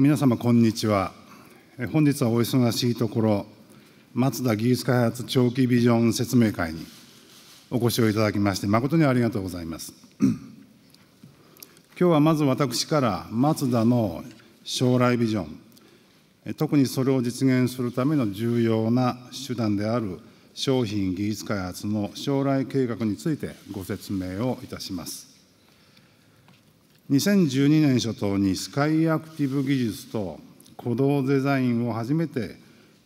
皆様、こんにちは。本日はお忙しいところ、マツダ技術開発長期ビジョン説明会にお越しをいただきまして、誠にありがとうございます。今日はまず私からマツダの将来ビジョン、特にそれを実現するための重要な手段である商品技術開発の将来計画についてご説明をいたします。2012年初頭にスカイアクティブ技術と鼓動デザインを初めて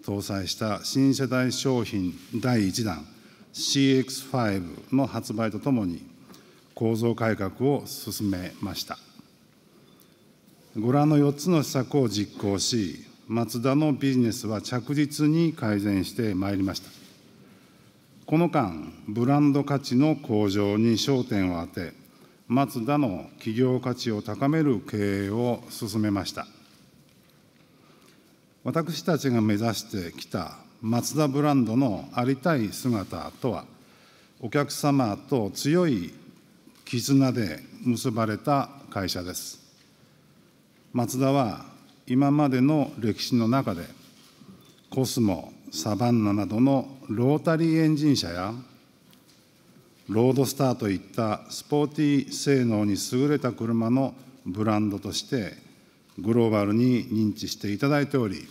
搭載した新世代商品第1弾 CX5 の発売とともに構造改革を進めました。ご覧の4つの施策を実行し、マツダのビジネスは着実に改善してまいりました。この間、ブランド価値の向上に焦点を当て、マツダの企業価値を高める経営を進めました。私たちが目指してきたマツダブランドのありたい姿とは、お客様と強い絆で結ばれた会社です。マツダは今までの歴史の中で、コスモ、サバンナなどのロータリーエンジン車やロードスターといったスポーティー性能に優れた車のブランドとしてグローバルに認知していただいており、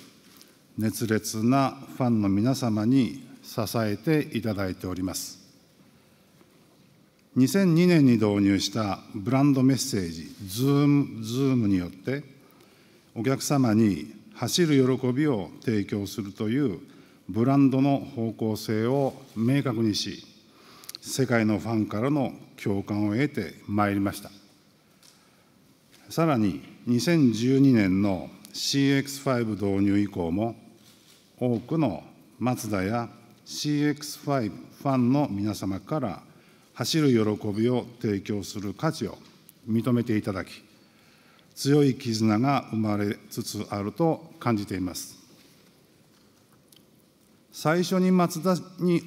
熱烈なファンの皆様に支えていただいております。2002年に導入したブランドメッセージ、 Zoom、Zoom によって、お客様に走る喜びを提供するというブランドの方向性を明確にし、世界のファンからの共感を得てまいりました。さらに2012年の CX5 導入以降も、多くのマツダや CX5 ファンの皆様から走る喜びを提供する価値を認めていただき、強い絆が生まれつつあると感じています。最初にマツダに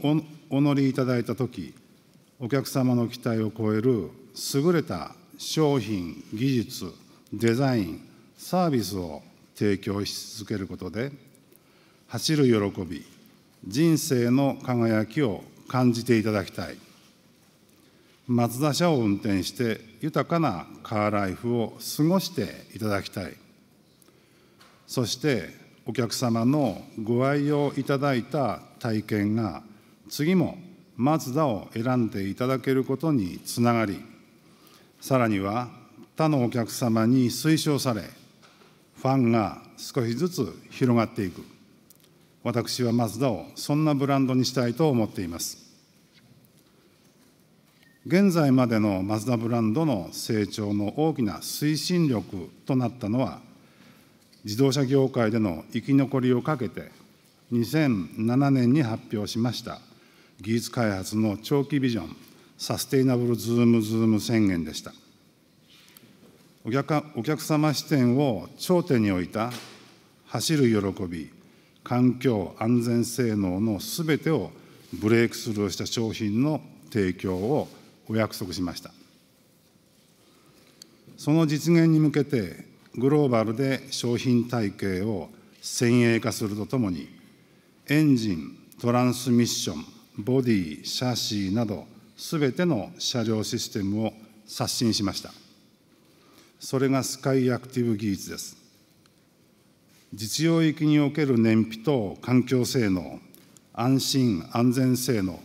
お乗りいただいたとき、お客様の期待を超える優れた商品、技術、デザイン、サービスを提供し続けることで、走る喜び、人生の輝きを感じていただきたい。マツダ車を運転して豊かなカーライフを過ごしていただきたい。そしてお客様のご愛用いただいた体験が次もマツダを選んでいただけることにつながり、さらには他のお客様に推奨され、ファンが少しずつ広がっていく。私はマツダをそんなブランドにしたいと思っています。現在までのマツダブランドの成長の大きな推進力となったのは、自動車業界での生き残りをかけて、2007年に発表しました技術開発の長期ビジョン、 Sustainable Zoom-Zoom 宣言でした。お客お客様視点を頂点に置いた走る喜び、環境、安全性能のすべてをブレイクスルーした商品の提供をお約束しました。その実現に向けて、グローバルで商品体系を先鋭化するとともに、エンジン、トランスミッション、ボディ、シャシーなど、すべての車両システムを刷新しました。それがスカイアクティブ技術です。実用域における燃費と環境性能、安心・安全性能、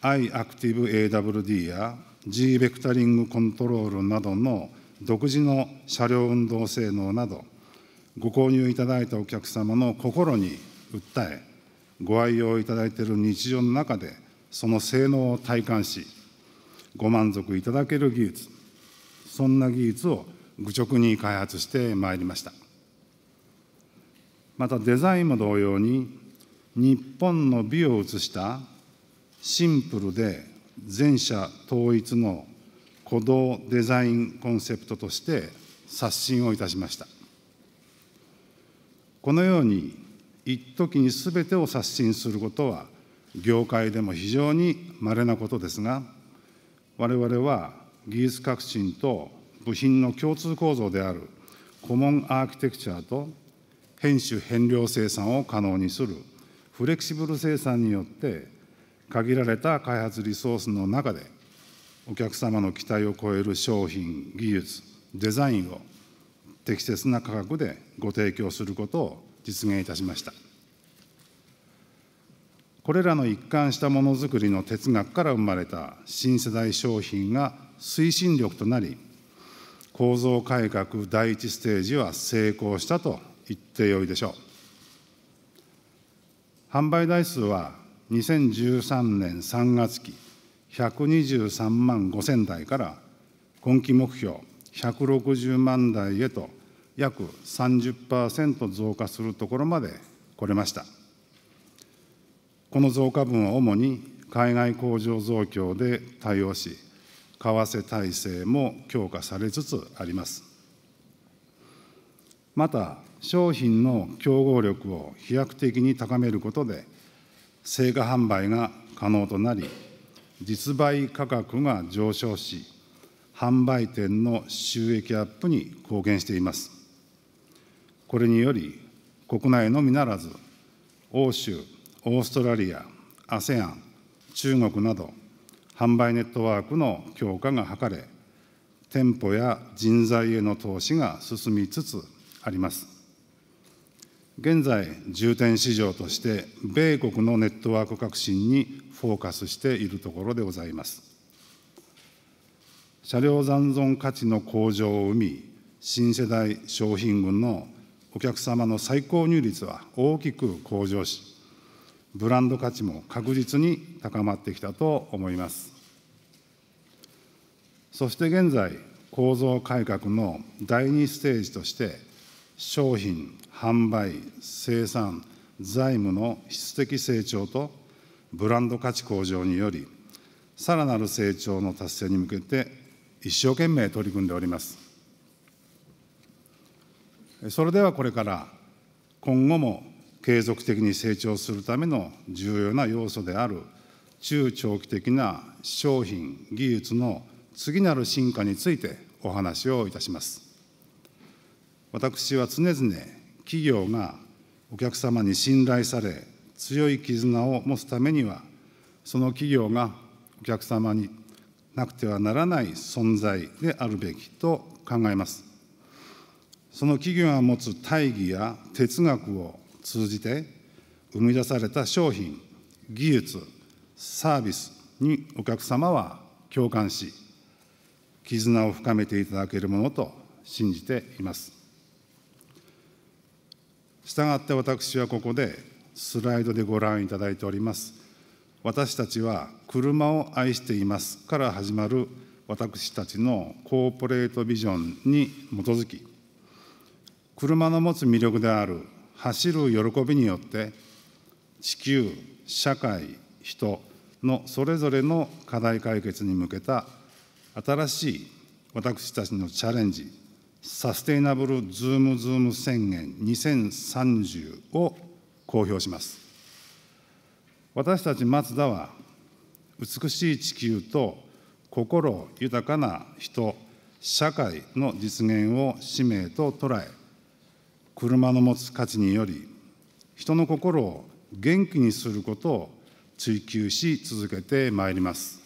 iActiveAWD や G ベクタリングコントロールなどの独自の車両運動性能など、ご購入いただいたお客様の心に訴え、ご愛用いただいている日常の中で、その性能を体感し、ご満足いただける技術、そんな技術を愚直に開発してまいりました。またデザインも同様に、日本の美を映したシンプルで全社統一の鼓動デザインコンセプトとして刷新をいたしました。このように一時にすべてを刷新することは、業界でも非常に稀なことですが、我々は技術革新と部品の共通構造であるコモンアーキテクチャと編集変量生産を可能にするフレキシブル生産によって限られた開発リソースの中でお客様の期待を超える商品技術デザインを適切な価格でご提供することを実現いたしました。これらの一貫したものづくりの哲学から生まれた新世代商品が推進力となり構造改革第一ステージは成功したと言ってよいでしょう。販売台数は2013年3月期123万5000台から今期目標160万台へと約30%増加するところまで来れました。この増加分は主に海外工場増強で対応し、為替体制も強化されつつあります。また、商品の競合力を飛躍的に高めることで、成果販売が可能となり、実売価格が上昇し、販売店の収益アップに貢献しています。これにより、国内のみならず、欧州、オーストラリア、ASEAN、中国など、販売ネットワークの強化が図れ、店舗や人材への投資が進みつつあります。現在、重点市場として、米国のネットワーク革新にフォーカスしているところでございます。車両残存価値の向上を生み、新世代商品群のお客様の最高入率は大きく向上し、ブランド価値も確実に高まってきたと思います。そして現在、構造改革の第2ステージとして、商品、販売、生産、財務の質的成長とブランド価値向上により、さらなる成長の達成に向けて、一生懸命取り組んでおります。それではこれから今後も継続的に成長するための重要な要素である中長期的な商品、技術の次なる進化についてお話をいたします。私は常々、企業がお客様に信頼され、強い絆を持つためには、その企業がお客様になくてはならない存在であるべきと考えます。その企業が持つ大義や哲学を通じて生み出された商品、技術、サービスにお客様は共感し、絆を深めていただけるものと信じています。したがって私はここでスライドでご覧いただいております。私たちは車を愛していますから始まる私たちのコーポレートビジョンに基づき、車の持つ魅力である走る喜びによって地球社会人のそれぞれの課題解決に向けた新しい私たちのチャレンジサステイナブルズームズーム宣言2030を公表します。私たちマツダは美しい地球と心豊かな人社会の実現を使命と捉え車の持つ価値により、人の心を元気にすることを追求し続けてまいります。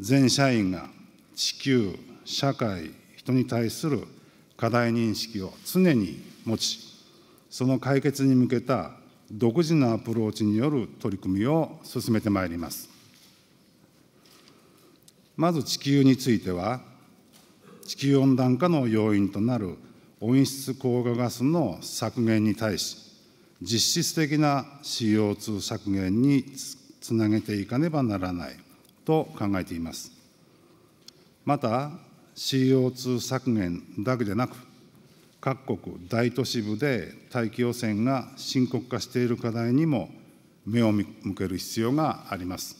全社員が地球、社会、人に対する課題認識を常に持ち、その解決に向けた独自のアプローチによる取り組みを進めてまいります。まず地球については、地球温暖化の要因となる温室効果ガスの削減に対し、実質的な CO2 削減につなげていかねばならないと考えています。また、CO2 削減だけでなく、各国大都市部で大気汚染が深刻化している課題にも目を向ける必要があります。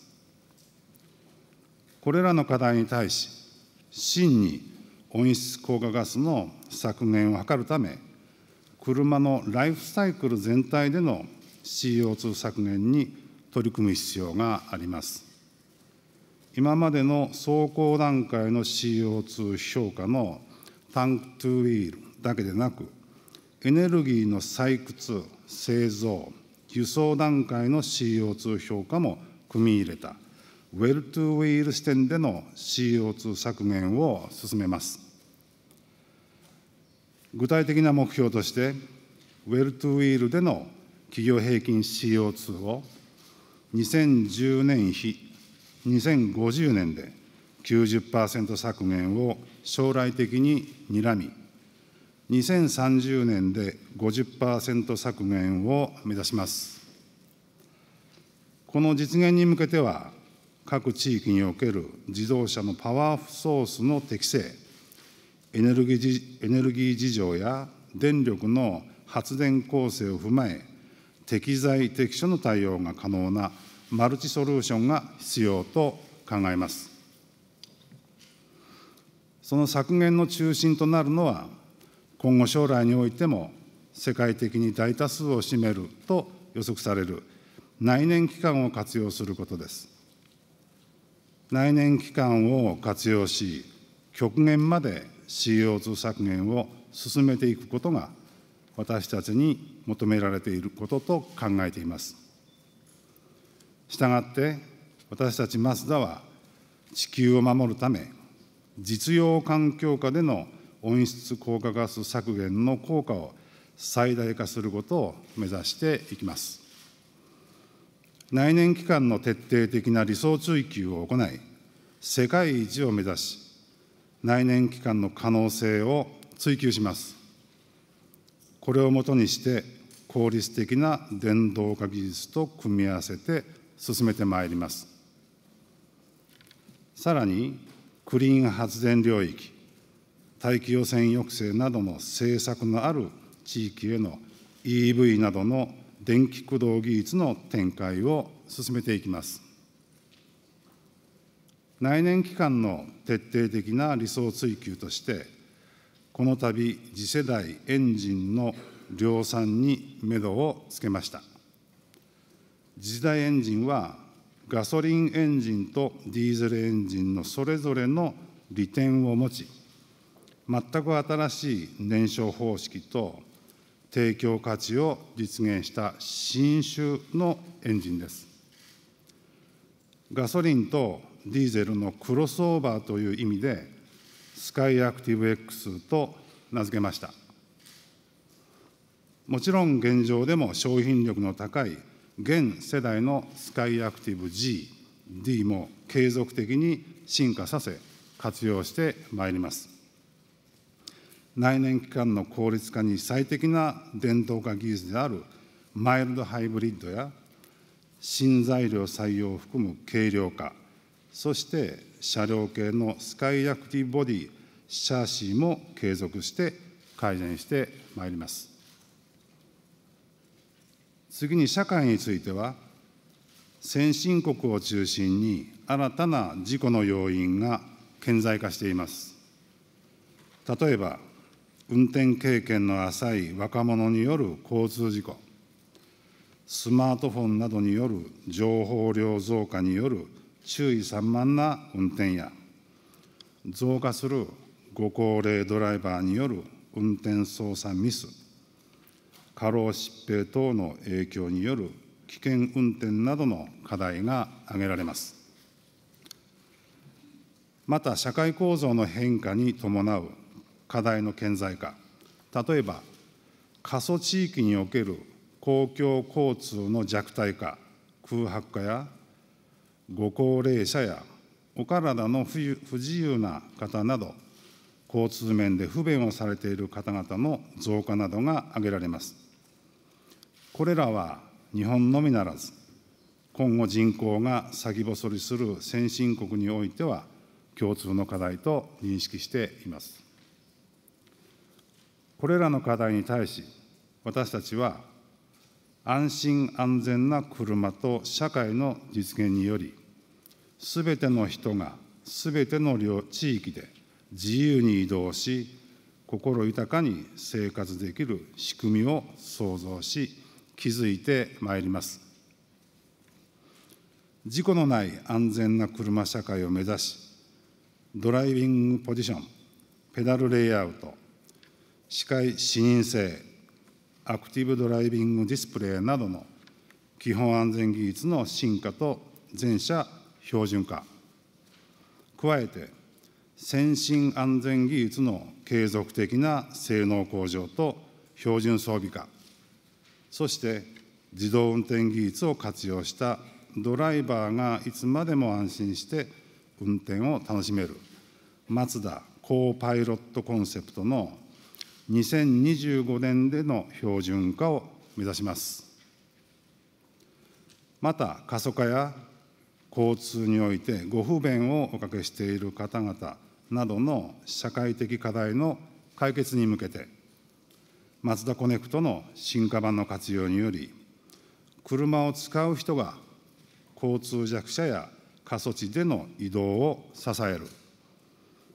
これらの課題に対し、真に温室効果ガスの削減を図るため、車のライフサイクル全体での CO2 削減に取り組む必要があります。今までの走行段階の CO2 評価の Tank-to-Wheel だけでなく、エネルギーの採掘、製造、輸送段階の CO2 評価も組み入れた、 Well-to-Wheel 視点での CO2 削減を進めます。具体的な目標として、 Well-to-Wheel での企業平均 CO2 を2010年比2050年で90%削減を将来的ににらみ、2030年で50%削減を目指します。この実現に向けては、各地域における自動車のパワーソースの適正、エネルギーエネルギー事情や電力の発電構成を踏まえ、適材適所の対応が可能なマルチソリューションが必要と考えます。その削減の中心となるのは、今後将来においても世界的に大多数を占めると予測される内燃機関を活用することです。内燃機関を活用し、極限まで CO2 削減を進めていくことが、私たちに求められていることと考えています。したがって、私たちマツダは、地球を守るため、実用環境下での温室効果ガス削減の効果を最大化することを目指していきます。内燃機関の徹底的な理想追求を行い、世界一を目指し、内燃機関の可能性を追求します。これをもとにして、効率的な電動化技術と組み合わせて進めてまいります。さらに、クリーン発電領域、大気汚染抑制などの政策のある地域への EV などの電気駆動技術の展開を進めていきます。内燃機関の徹底的な理想追求として、この度、次世代エンジンの量産に目処をつけました。次世代エンジンは、ガソリンエンジンとディーゼルエンジンのそれぞれの利点を持ち、全く新しい燃焼方式と提供価値を実現した新種のエンジンです。ガソリンとディーゼルのクロスオーバーという意味で、スカイアクティブ X と名付けました。もちろん現状でも商品力の高い現世代のスカイアクティブ G、D も継続的に進化させ、活用してまいります。内燃機関の効率化に最適な電動化技術であるマイルドハイブリッドや新材料採用を含む軽量化、そして車両系のスカイアクティブボディ、シャーシーも継続して改善してまいります。次に社会については、先進国を中心に新たな事故の要因が顕在化しています。例えば、運転経験の浅い若者による交通事故、スマートフォンなどによる情報量増加による注意散漫な運転や、増加するご高齢ドライバーによる運転操作ミス、過労疾病等の影響による危険運転などの課題が挙げられます。また、社会構造の変化に伴う課題の顕在化、例えば、過疎地域における公共交通の弱体化、空白化や、ご高齢者やお体の不自由な方など、交通面で不便をされている方々の増加などが挙げられます。これらは日本のみならず、今後人口が先細りする先進国においては共通の課題と認識しています。これらの課題に対し、私たちは安心安全な車と社会の実現により、すべての人がすべての地域で自由に移動し、心豊かに生活できる仕組みを創造し、築いてまいります。事故のない安全な車社会を目指し、ドライビングポジション、ペダルレイアウト、視界視認性、アクティブドライビングディスプレイなどの基本安全技術の進化と全社標準化、加えて先進安全技術の継続的な性能向上と標準装備化、そして自動運転技術を活用したドライバーがいつまでも安心して運転を楽しめる、マツダコーパイロットコンセプトの2025年での標準化を目指します。また、過疎化や交通においてご不便をおかけしている方々などの社会的課題の解決に向けて、マツダコネクトの進化版の活用により、車を使う人が交通弱者や過疎地での移動を支える、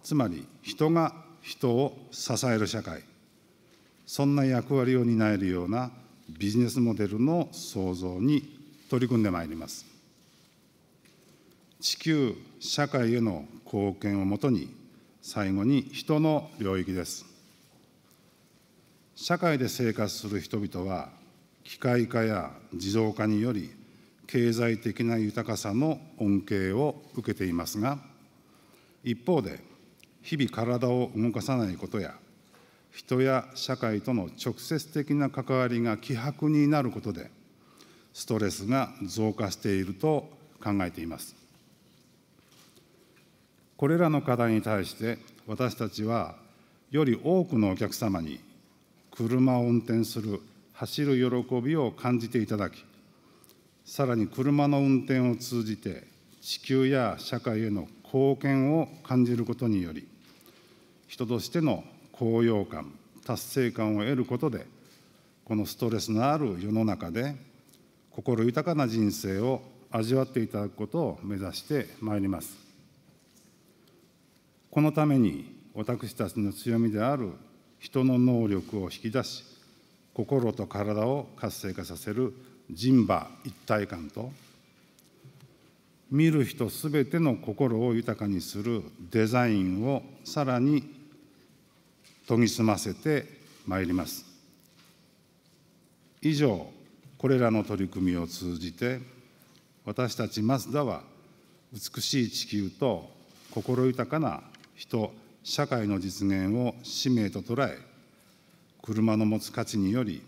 つまり人が人を支える社会、そんな役割を担えるようなビジネスモデルの創造に取り組んでまいります。地球、社会への貢献をもとに、最後に人の領域です。社会で生活する人々は、機械化や自動化により、経済的な豊かさの恩恵を受けていますが、一方で、日々体を動かさないことや、人や社会との直接的な関わりが希薄になることで、ストレスが増加していると考えています。これらの課題に対して私たちはより多くのお客様に車を運転する走る喜びを感じていただきさらに車の運転を通じて地球や社会への貢献を感じることにより人としての高揚感達成感を得ることでこのストレスのある世の中で心豊かな人生を味わっていただくことを目指してまいります。このために私たちの強みである人の能力を引き出し心と体を活性化させる人馬一体感と見る人すべての心を豊かにするデザインをさらに研ぎ澄ませてまいります。以上、これらの取り組みを通じて私たちマツダは美しい地球と心豊かな人、社会の実現を使命と捉え、車の持つ価値により、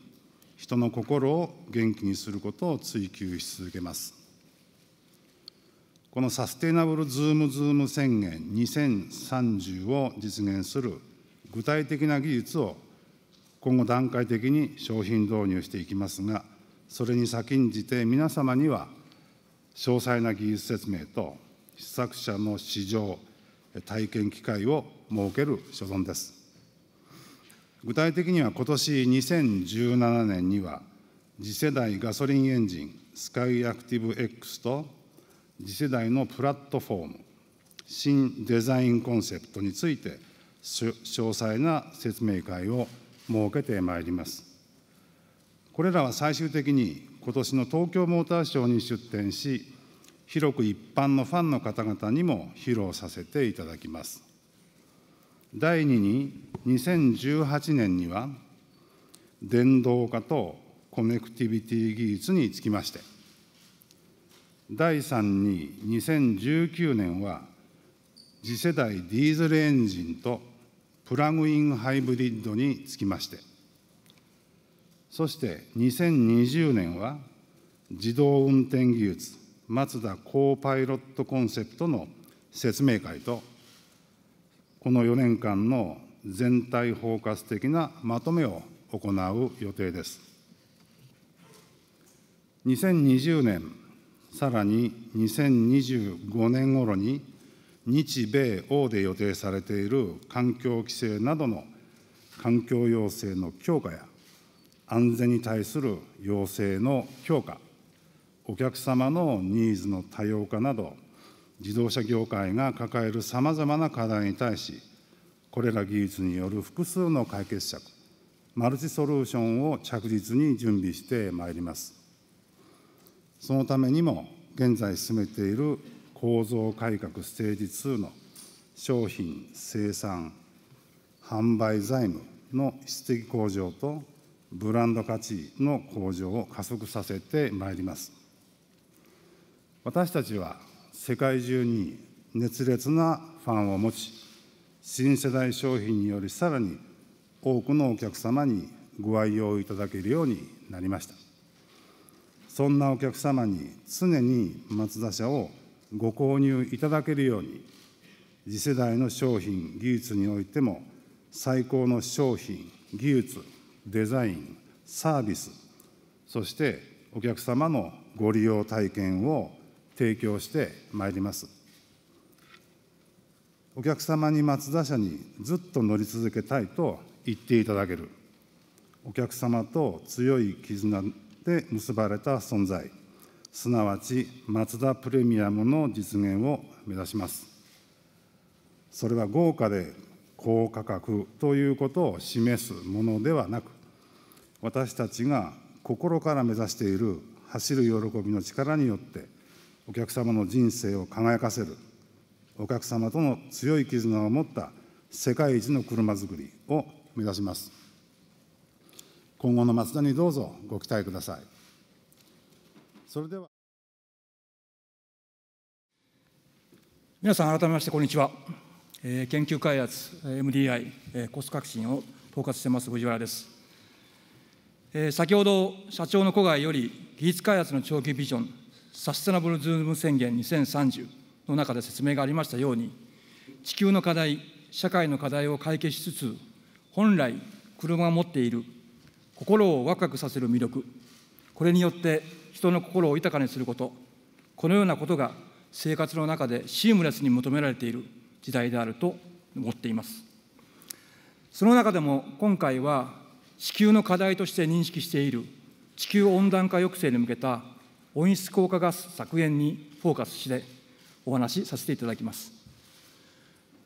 人の心を元気にすることを追求し続けます。この Sustainable Zoom-Zoom 宣言2030を実現する具体的な技術を今後段階的に商品導入していきますが、それに先んじて皆様には詳細な技術説明と試作車の試乗、体験機会を設ける所存です。具体的には今年2017年には、次世代ガソリンエンジンスカイアクティブ X と次世代のプラットフォーム新デザインコンセプトについて詳細な説明会を設けてまいります。これらは最終的に今年の東京モーターショーに出展し、広く一般のファンの方々にも披露させていただきます。第2に、2018年には、電動化とコネクティビティ技術につきまして、第3に、2019年は、次世代ディーゼルエンジンとプラグインハイブリッドにつきまして、そして2020年は、自動運転技術、マツダコーパイロットコンセプトの説明会と、この4年間の全体包括的なまとめを行う予定です。2020年、さらに2025年ごろに、日米欧で予定されている環境規制などの環境要請の強化や、安全に対する要請の強化、お客様のニーズの多様化など、自動車業界が抱えるさまざまな課題に対し、これら技術による複数の解決策、マルチソリューションを着実に準備してまいります。そのためにも、現在進めている構造改革ステージ2の商品、生産、販売財務の質的向上とブランド価値の向上を加速させてまいります。私たちは世界中に熱烈なファンを持ち、新世代商品によりさらに多くのお客様にご愛用いただけるようになりました。そんなお客様に常にマツダ車をご購入いただけるように、次世代の商品、技術においても、最高の商品、技術、デザイン、サービス、そしてお客様のご利用体験を提供してまいります。お客様にマツダ車にずっと乗り続けたいと言っていただける、お客様と強い絆で結ばれた存在、すなわちマツダプレミアムの実現を目指します。それは豪華で高価格ということを示すものではなく、私たちが心から目指している走る喜びの力によって、お客様の人生を輝かせる、お客様との強い絆を持った世界一の車づくりを目指します。今後のマツダにどうぞご期待ください。それでは皆さん、改めまして、こんにちは。えー、研究開発、MDI、えー、コスト革新を統括しています藤原です。えー、先ほど、社長の古外より、技術開発の長期ビジョン、サステナブルズーム宣言2030の中で説明がありましたように、地球の課題、社会の課題を解決しつつ、本来、車が持っている心をワクワクさせる魅力、これによって人の心を豊かにすること、このようなことが生活の中でシームレスに求められている時代であると思っています。その中でも今回は地球の課題として認識している地球温暖化抑制に向けた温室効果ガス削減にフォーカスしてお話しさせていただきます。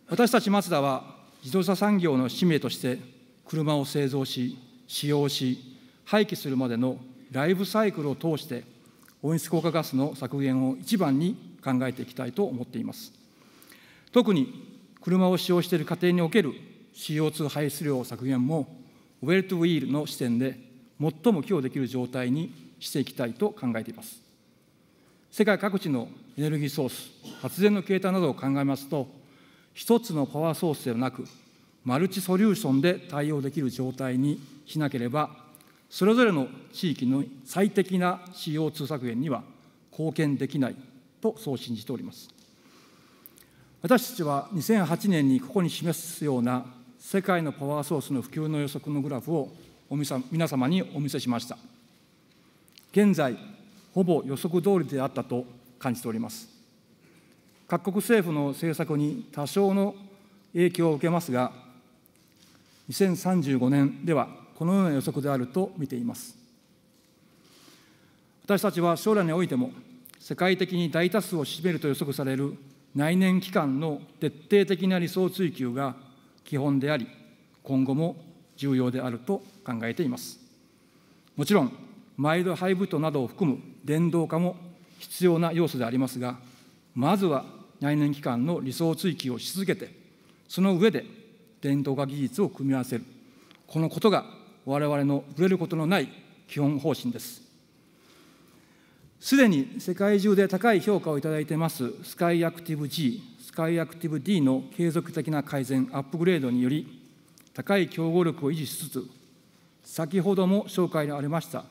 私たちマツダは自動車産業の使命として車を製造し、使用し、廃棄するまでのライフサイクルを通して温室効果ガスの削減を一番に考えていきたいと思っています。特に車を使用している家庭における CO2 排出量削減も、ウェルトウィールの視点で最も寄与できる状態にしていきたいと考えています。世界各地のエネルギーソース、発電の形態などを考えますと、一つのパワーソースではなく、マルチソリューションで対応できる状態にしなければ、それぞれの地域の最適な CO2 削減には貢献できないとそう信じております。私たちは2008年にここに示すような世界のパワーソースの普及の予測のグラフをお皆様にお見せしました。現在、ほぼ予測通りであったと感じております。各国政府の政策に多少の影響を受けますが、2035年ではこのような予測であると見ています。私たちは将来においても、世界的に大多数を占めると予測される内燃機関の徹底的な理想追求が基本であり、今後も重要であると考えています。もちろん、マイルドハイブッドなどを含む電動化も必要な要素でありますが、まずは内燃機関の理想追求をし続けて、その上で電動化技術を組み合わせる、このことが我々のぶれることのない基本方針です。すでに世界中で高い評価をいただいていますスカイアクティブ G、スカイアクティブ D の継続的な改善、アップグレードにより、高い競合力を維持しつつ、先ほども紹介がありました、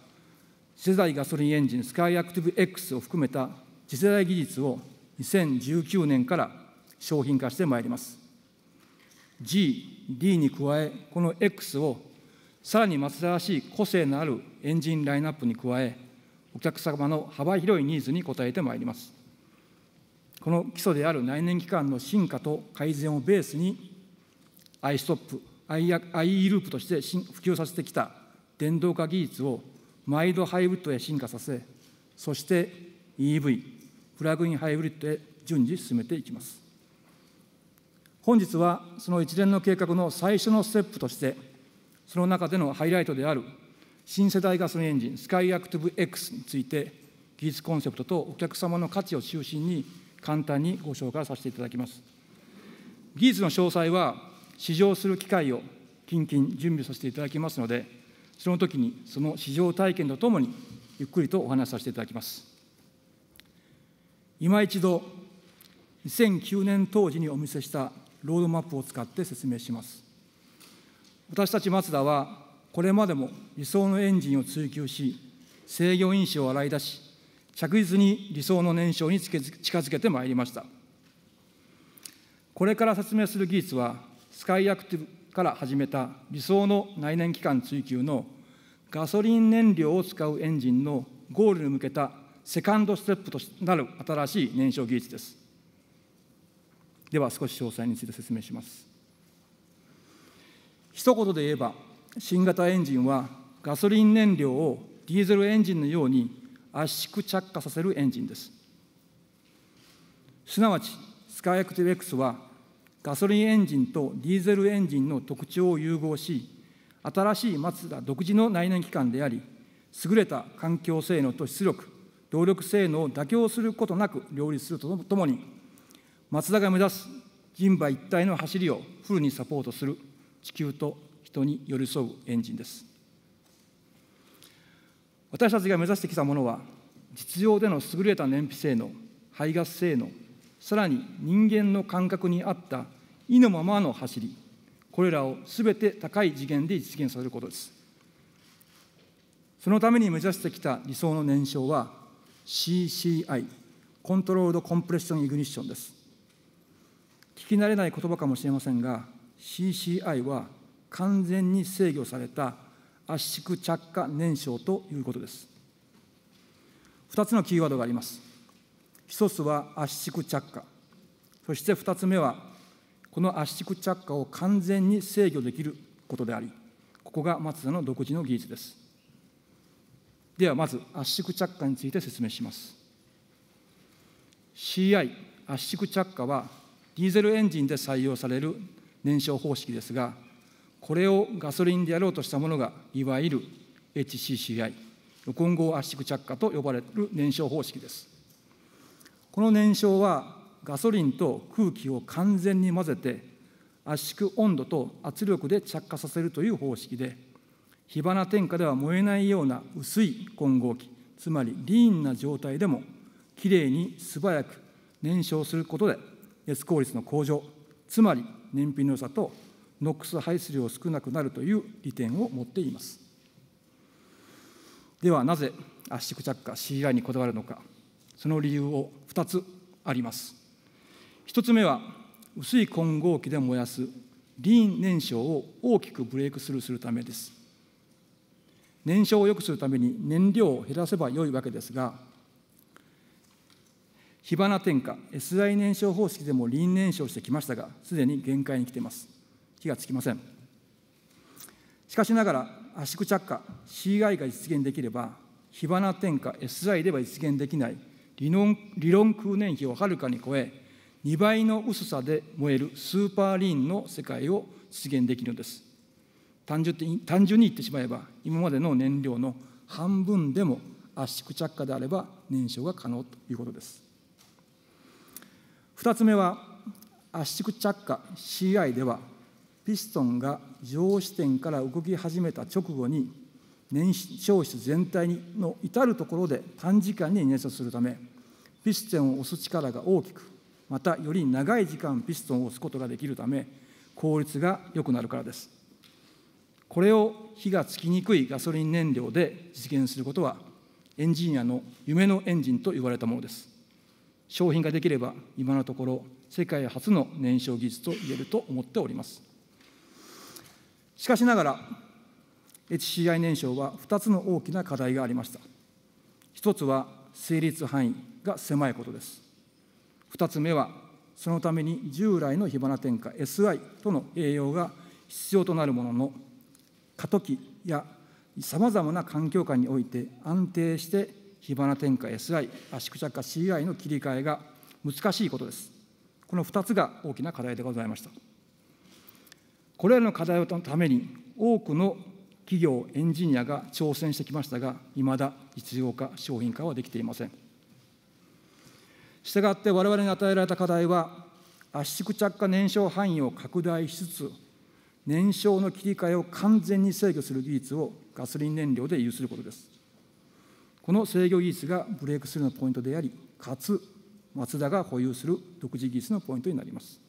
次世代ガソリンエンジン、スカイアクティブ X を含めた次世代技術を2019年から商品化してまいります。G、D に加え、この X をさらに松田らしい個性のあるエンジンラインナップに加え、お客様の幅広いニーズに応えてまいります。この基礎である内燃機関の進化と改善をベースに、アイストップ、IE ループとして普及させてきた電動化技術をマイドハイブリッドへ進化させ、そして EV、プラグインハイブリッドへ順次進めていきます。本日はその一連の計画の最初のステップとして、その中でのハイライトである新世代ガソリンエンジン、スカイアクティブ X について、技術コンセプトとお客様の価値を中心に簡単にご紹介させていただきます。技術の詳細は、試乗する機会を近々準備させていただきますので、その時にその試乗体験とともにゆっくりとお話しさせていただきます。今一度、2009年当時にお見せしたロードマップを使って説明します。私たちマツダは、これまでも理想のエンジンを追求し、制御因子を洗い出し、着実に理想の燃焼に近づけてまいりました。これから説明する技術は、スカイアクティブから始めた理想の内燃機関追求のガソリン燃料を使うエンジンのゴールに向けたセカンドステップとなる新しい燃焼技術です。では少し詳細について説明します。一言で言えば、新型エンジンはガソリン燃料をディーゼルエンジンのように圧縮着火させるエンジンです。すなわち、スカイアクティブ X はガソリンエンジンとディーゼルエンジンの特徴を融合し、新しいマツダ独自の内燃機関であり、優れた環境性能と出力、動力性能を妥協することなく両立するとともに、マツダが目指す人馬一体の走りをフルにサポートする地球と人に寄り添うエンジンです。私たちが目指してきたものは、実用での優れた燃費性能、排ガス性能、さらに人間の感覚に合った意のままの走り、これらをすべて高い次元で実現させることです。そのために目指してきた理想の燃焼は CCI、コントロールドコンプレッションイグニッションです。聞き慣れない言葉かもしれませんが、CCI は完全に制御された圧縮着火燃焼ということです。2つのキーワードがあります。1つは圧縮着火、そして2つ目はこの圧縮着火を完全に制御できることであり、ここが松田の独自の技術です。ではまず圧縮着火について説明します。CI 圧縮着火はディーゼルエンジンで採用される燃焼方式ですが、これをガソリンでやろうとしたものが、いわゆる HCCI、混合圧縮着火と呼ばれる燃焼方式です。この燃焼はガソリンと空気を完全に混ぜて圧縮温度と圧力で着火させるという方式で火花点火では燃えないような薄い混合機つまりリーンな状態でもきれいに素早く燃焼することで熱効率の向上つまり燃費の良さとノックス排出量少なくなるという利点を持っています。ではなぜ圧縮着火 CI にこだわるのか。その理由を2つあります。1つ目は薄い混合機で燃やすリン燃焼を大きくブレイクスルーするためです。燃焼を良くするために燃料を減らせばよいわけですが、火花点火、SI 燃焼方式でもリン燃焼してきましたが、すでに限界に来ています。火がつきません。しかしながら、圧縮着火、CI が実現できれば、火花点火、SI では実現できない理論理論空燃費をはるかに超え、2倍の薄さで燃えるスーパーリーンの世界を実現できるのです。単純単純に言ってしまえば、今までの燃料の半分でも圧縮着火であれば燃焼が可能ということです。2つ目は、圧縮着火 CI では、ピストンが上視点から動き始めた直後に、燃焼室全体の至るところで短時間に熱射するため、ピストンを押す力が大きく、またより長い時間ピストンを押すことができるため効率が良くなるからです。これを火がつきにくいガソリン燃料で実現することはエンジニアの夢のエンジンと言われたものです。商品ができれば今のところ世界初の燃焼技術と言えると思っております。しかしながら HCI 燃焼は2つの大きな課題がありました。1つは成立範囲が狭いことです。2つ目は、そのために従来の火花点火 SI との栄養が必要となるものの、過渡期やさまざまな環境下において安定して火花点火 SI、圧縮着火 CI の切り替えが難しいことです。この2つが大きな課題でございました。これらの課題のために多くの企業、エンジニアが挑戦してきましたが、いまだ実用化、商品化はできていません。したがって我々に与えられた課題は圧縮着火燃焼範囲を拡大しつつ燃焼の切り替えを完全に制御する技術をガソリン燃料で有することです。この制御技術がブレイクスルーのポイントであり、かつ、マツダが保有する独自技術のポイントになります。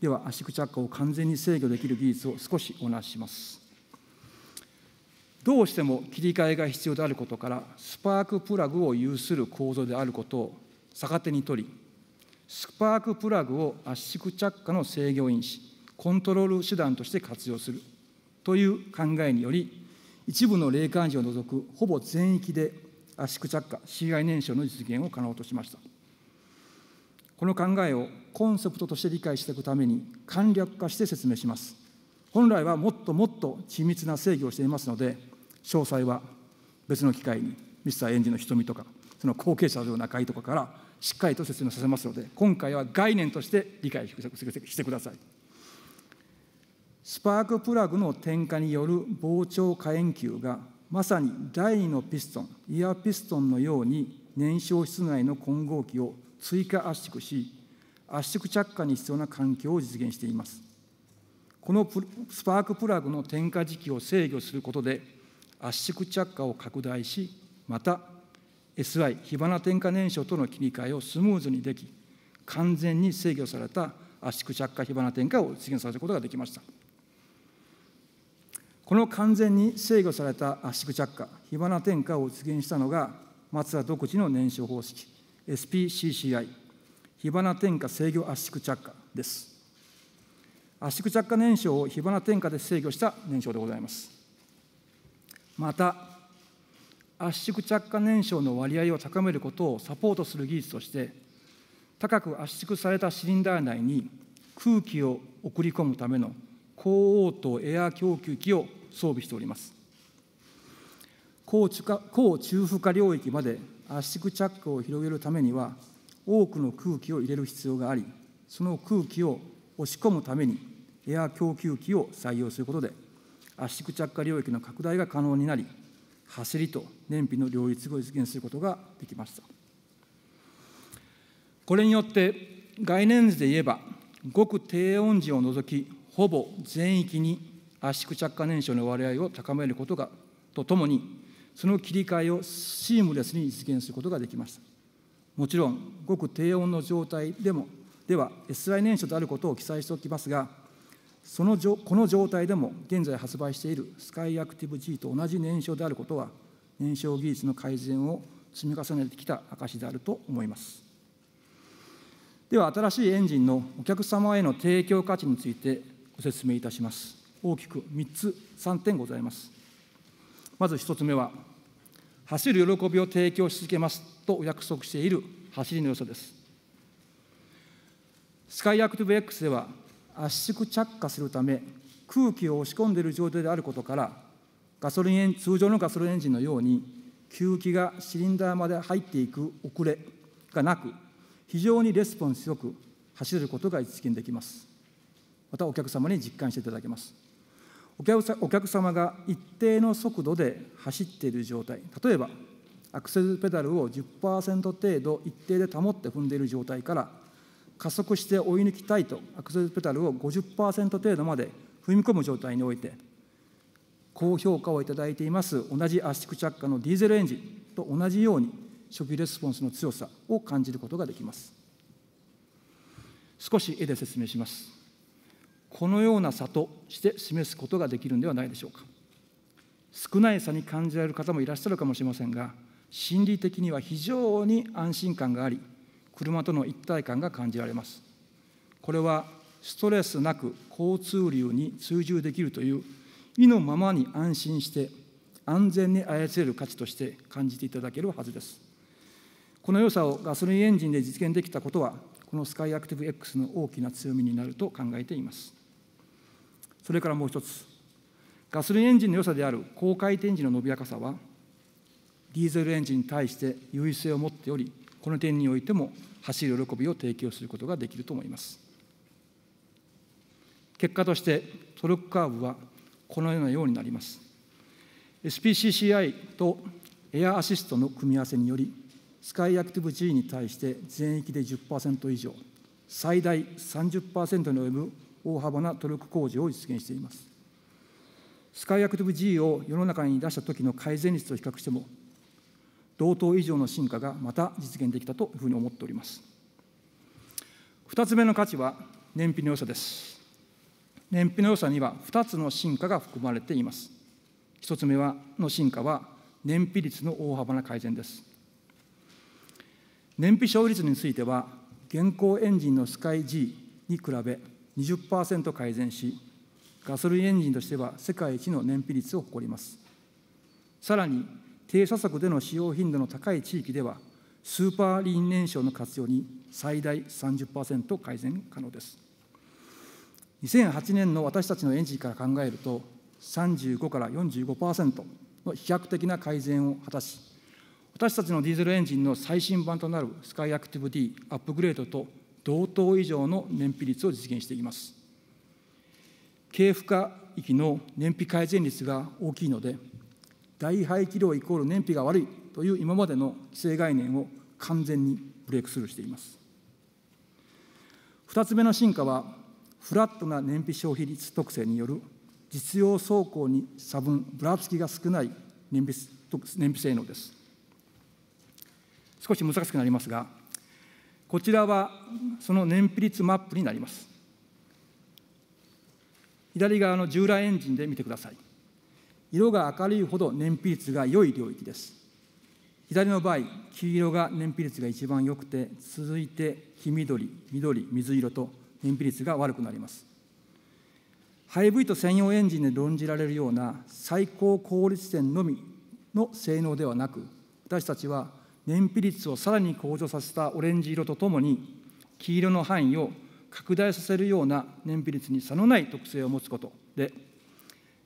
では、圧縮着火を完全に制御できる技術を少しお話しします。どうしても切り替えが必要であることから、スパークプラグを有する構造であることを逆手に取り、スパークプラグを圧縮着火の制御因子、コントロール手段として活用するという考えにより、一部の霊感時を除くほぼ全域で圧縮着火、市街燃焼の実現を可能としました。この考えをコンセプトとして理解していくために簡略化して説明します。本来はもっともっと緻密な制御をしていますので、詳細は別の機会にミスターエンジンの瞳とか、その後継者のような会とかからしっかりと説明させますので、今回は概念として理解してください。スパークプラグの点火による膨張火炎球がまさに第2のピストン、イヤーピストンのように燃焼室内の混合機を追加圧縮し、圧縮着火に必要な環境を実現しています。このスパークプラグの点火時期を制御することで、圧縮着火を拡大し、また SI、火花点火燃焼との切り替えをスムーズにでき、完全に制御された圧縮着火火花点火を実現させることができました。この完全に制御された圧縮着火、火花点火を実現したのが、松田独自の燃焼方式、SPCCI、火花点火制御圧縮着火です。圧縮着火燃焼を火花点火で制御した燃焼でございます。また、圧縮着火燃焼の割合を高めることをサポートする技術として、高く圧縮されたシリンダー内に空気を送り込むための高応答エア供給機を装備しております。高中高中負荷領域まで圧縮着火を広げるためには、多くの空気を入れる必要があり、その空気を押し込むためにエア供給機を採用することで、圧縮着火領域の拡大が可能になり、走りと燃費の両立を実現することができました。これによって、概念図で言えば、極低温時を除き、ほぼ全域に圧縮着火燃焼の割合を高めることがとともに、その切り替えをシームレスに実現することができました。もちろん、ごく低温の状態でも、では SI 燃焼であることを記載しておきますが、そのこの状態でも現在発売しているスカイアクティブ G と同じ燃焼であることは、燃焼技術の改善を積み重ねてきた証であると思います。では、新しいエンジンのお客様への提供価値についてご説明いたします。大きく3つ、3点ございます。まず1つ目は、走る喜びを提供し続けますとお約束している走りの良さです。スカイアクティブ X では、圧縮着火するため、空気を押し込んでいる状態であることから、ガソリンエン通常のガソリンエンジンのように、吸気がシリンダーまで入っていく遅れがなく、非常にレスポンスよく走れることが実現できます。またお客様に実感していただけます。お客様が一定の速度で走っている状態、例えばアクセルペダルを10%程度一定で保って踏んでいる状態から、加速して追い抜きたいと、アクセルペダルを50%程度まで踏み込む状態において、高評価をいただいています同じ圧縮着火のディーゼルエンジンと同じように初期レスポンスの強さを感じることができます。少し絵で説明します。このような差として示すことができるんではないでしょうか。少ない差に感じられる方もいらっしゃるかもしれませんが、心理的には非常に安心感があり、車との一体感が感じられます。これはストレスなく交通流に追従できるという意のままに安心して安全に操れる価値として感じていただけるはずです。この良さをガソリンエンジンで実現できたことは、このスカイアクティブ X の大きな強みになると考えています。それからもう一つ、ガソリンエンジンの良さである高回転時の伸びやかさは、ディーゼルエンジンに対して優位性を持っており、この点においても走る喜びを提供することができると思います。結果としてトルクカーブはこのようなようになります。SPCCI とエアアシストの組み合わせにより、スカイアクティブ G に対して全域で10%以上、最大30%に及ぶ大幅なトルク工事を実現しています。スカイアクティブ G を世の中に出した時の改善率と比較しても、同等以上の進化がまた実現できたというふうに思っております。2つ目の価値は燃費の良さです。燃費の良さには2つの進化が含まれています。1つ目はの進化は燃費率の大幅な改善です。燃費消費率については、現行エンジンのスカイ G に比べ20%改善し、ガソリンエンジンとしては世界一の燃費率を誇ります。さらに、低車速での使用頻度の高い地域では、スーパーリン燃焼の活用に最大30%改善可能です。2008年の私たちのエンジンから考えると、35から45%の飛躍的な改善を果たし、私たちのディーゼルエンジンの最新版となるスカイアクティブ D アップグレードと同等以上の燃費率を実現しています。軽負荷域の燃費改善率が大きいので、大排気量イコール燃費が悪いという今までの規制概念を完全にブレイクスルーしています。2つ目の進化は、フラットな燃費消費率特性による実用走行に差分、ぶらつきが少ない燃費燃費性能です。少し難しくなりますが、こちらはその燃費率マップになります。左側の従来エンジンで見てください。色が明るいほど燃費率が良い領域です。左の場合、黄色が燃費率が一番良くて、続いて黄緑、緑、水色と燃費率が悪くなります。ハイブリッド専用エンジンで論じられるような最高効率点のみの性能ではなく、私たちは燃費率をさらに向上させたオレンジ色とともに、黄色の範囲を拡大させるような燃費率に差のない特性を持つことで、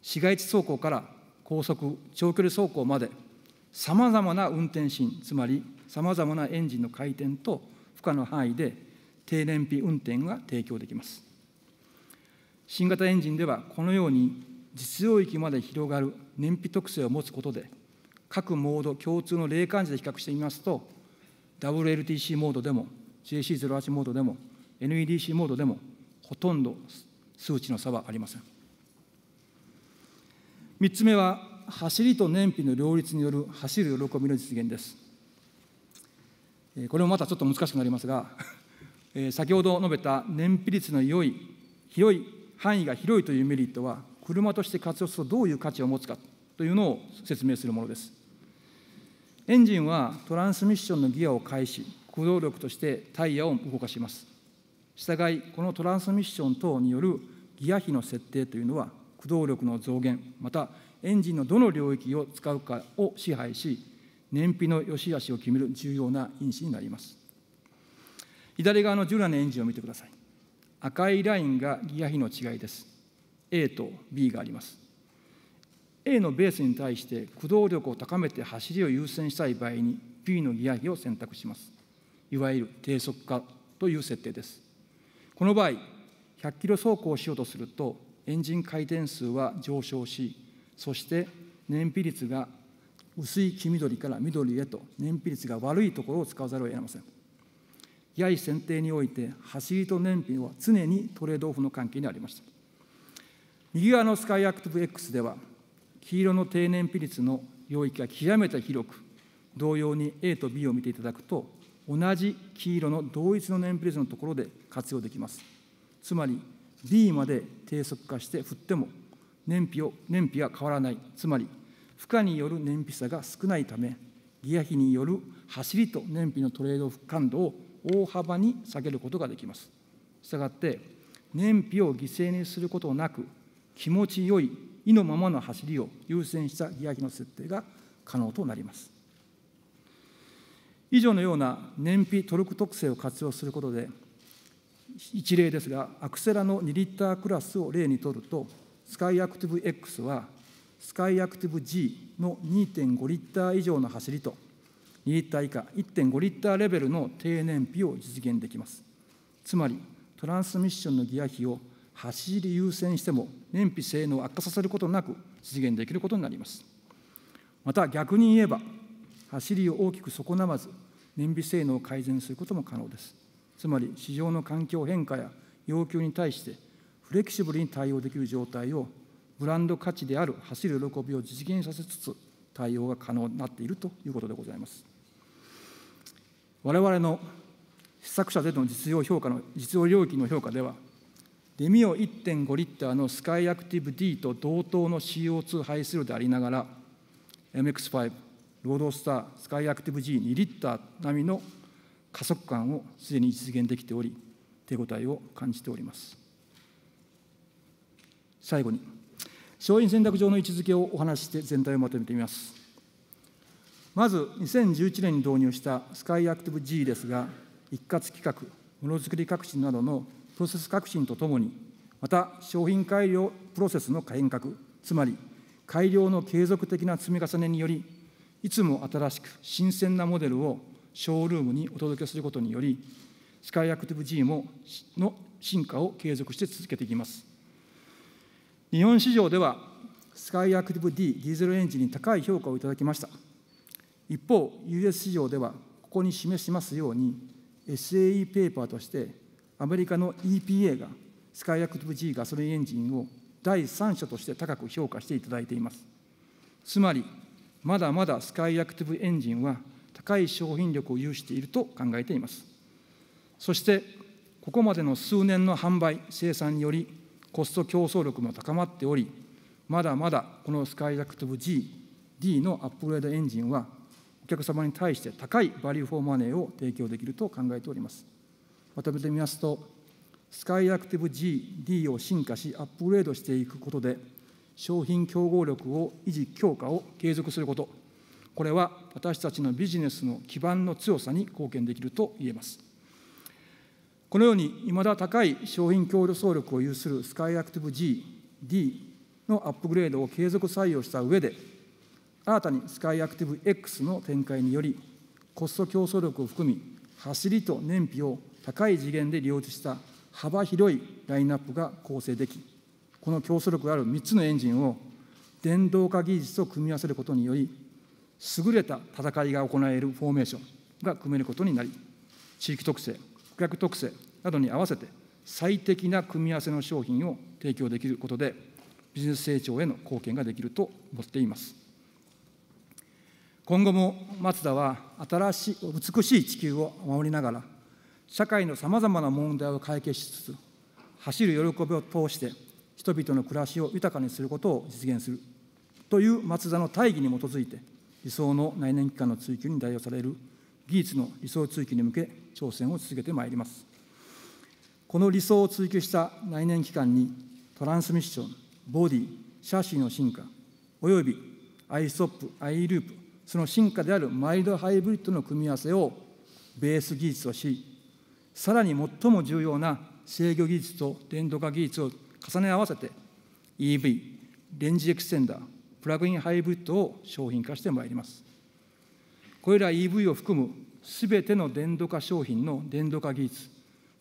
市街地走行から高速、長距離走行まで、さまざまな運転シーン、つまりさまざまなエンジンの回転と負荷の範囲で低燃費運転が提供できます。新型エンジンでは、このように実用域まで広がる燃費特性を持つことで、各モード共通の霊感値で比較してみますと、WLTC モードでも、JC08 モードでも、NEDC モードでも、ほとんど数値の差はありません。3つ目は、走りと燃費の両立による走る喜びの実現です。これもまたちょっと難しくなりますが、先ほど述べた燃費率の良い、広い、範囲が広いというメリットは、車として活用するとどういう価値を持つかというのを説明するものです。エンジンはトランスミッションのギアを介し、駆動力としてタイヤを動かします。したがい、このトランスミッション等によるギア比の設定というのは、駆動力の増減、またエンジンのどの領域を使うかを支配し、燃費の良し悪しを決める重要な因子になります。左側の従来のエンジンを見てください。赤いラインがギア比の違いです。A と B があります。A のベースに対して駆動力を高めて走りを優先したい場合に B のギア比を選択します。いわゆる低速化という設定です。この場合、100キロ走行しようとすると、エンジン回転数は上昇し、そして燃費率が薄い黄緑から緑へと燃費率が悪いところを使わざるを得ません。やい選定において、走りと燃費は常にトレードオフの関係にありました。右側のスカイアクティブ X では、黄色の低燃費率の領域が極めて広く、同様に A と B を見ていただくと、同じ黄色の同一の燃費率のところで活用できます。つまり、B まで低速化して振っても燃費を燃費は変わらない、つまり、負荷による燃費差が少ないため、ギア比による走りと燃費のトレードオフ感度を大幅に下げることができます。したがって、燃費を犠牲にすることなく、気持ちよい意のままの走りを優先したギア比の設定が可能となります。以上のような燃費トルク特性を活用することで、一例ですが、アクセラの2リッタークラスを例にとると、スカイアクティブ X は、スカイアクティブ G の2.5リッター以上の走りと、2リッター以下、1.5リッターレベルの低燃費を実現できます。つまり、トランスミッションのギア比を走り優先しても燃費性能を悪化させることなく実現できることになります。また逆に言えば、走りを大きく損なわず、燃費性能を改善することも可能です。つまり、市場の環境変化や要求に対して、フレキシブルに対応できる状態をブランド価値である走る喜びを実現させつつ対応が可能になっているということでございます。我々の試作者での実用評価の実用領域の評価ではデミオ1.5リッターのスカイアクティブ D と同等の CO2 排出量でありながら MX5 ロードスタースカイアクティブ G2 リッター並みの加速感をすでに実現できており手応えを感じております。最後に商品選択上の位置づけをお話しして全体をまとめてみます。まず2011年に導入したスカイアクティブ G ですが一括企画ものづくり革新などのプロセス革新とともにまた商品改良プロセスの変革つまり改良の継続的な積み重ねによりいつも新しく新鮮なモデルをショールームにお届けすることによりスカイアクティブ G もの進化を継続して続けていきます。日本市場ではスカイアクティブ D ディーゼルエンジンに高い評価をいただきました。一方 US 市場ではここに示しますように SAE ペーパーとしてアメリカの EPA がスカイアクティブ G ガソリンエンジンを第三者として高く評価していただいています。つまりまだまだスカイアクティブエンジンは高い商品力を有していると考えていますそしてここまでの数年の販売生産によりコスト競争力も高まっており、まだまだこのスカイアクティブ G、D のアップグレードエンジンは、お客様に対して高いバリューフォーマネーを提供できると考えております。まとめてみますと、スカイアクティブ G、D を進化し、アップグレードしていくことで、商品競合力を維持、強化を継続すること、これは私たちのビジネスの基盤の強さに貢献できると言えます。このように、いまだ高い商品協力総力を有するスカイアクティブ G、D のアップグレードを継続採用した上で、新たにスカイアクティブ X の展開により、コスト競争力を含み、走りと燃費を高い次元で利用した幅広いラインナップが構成でき、この競争力がある3つのエンジンを電動化技術と組み合わせることにより、優れた戦いが行えるフォーメーションが組めることになり、地域特性、顧客特性などに合わせて最適な組み合わせの商品を提供できることで、ビジネス成長への貢献ができると思っています。今後もマツダは新しい美しい地球を守りながら、社会のさまざまな問題を解決しつつ、走る喜びを通して人々の暮らしを豊かにすることを実現するというマツダの大義に基づいて、理想の内燃機関の追求に代表される技術の理想追求に向け挑戦を続けてまいります。この理想を追求した内燃機関にトランスミッション、ボディ、シャシーの進化、およびアイストップ、アイループ、その進化であるマイルドハイブリッドの組み合わせをベース技術とし、さらに最も重要な制御技術と電動化技術を重ね合わせて EV、レンジエクステンダー、プラグインハイブリッドを商品化してまいります。これら EV を含むすべての電動化商品の電動化技術、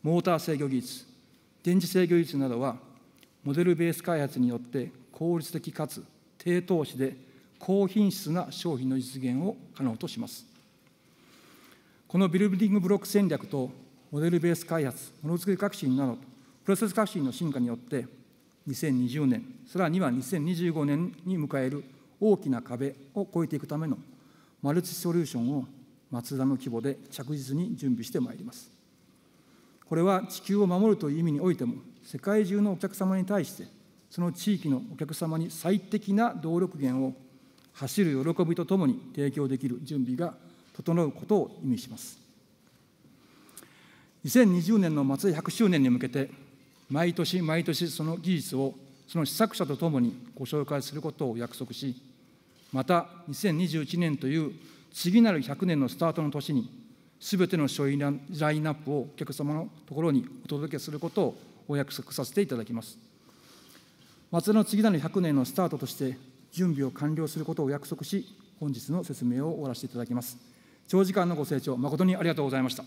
モーター制御技術、電池制御技術などは、モデルベース開発によって効率的かつ低投資で高品質な商品の実現を可能とします。このビルディングブロック戦略とモデルベース開発、ものづくり革新など、プロセス革新の進化によって、2020年、さらには2025年に迎える大きな壁を越えていくためのマルチソリューションを松田の規模で着実に準備してまいります。これは地球を守るという意味においても、世界中のお客様に対して、その地域のお客様に最適な動力源を走る喜びとともに提供できる準備が整うことを意味します。2020年の松江100周年に向けて、毎年毎年その技術をその試作者とともにご紹介することを約束し、また2021年という次なる100年のスタートの年に、すべての商品ラインナップをお客様のところにお届けすることをお約束させていただきます。松田の次なる100年のスタートとして、準備を完了することを約束し、本日の説明を終わらせていただきます。長時間のご清聴、誠にありがとうございました。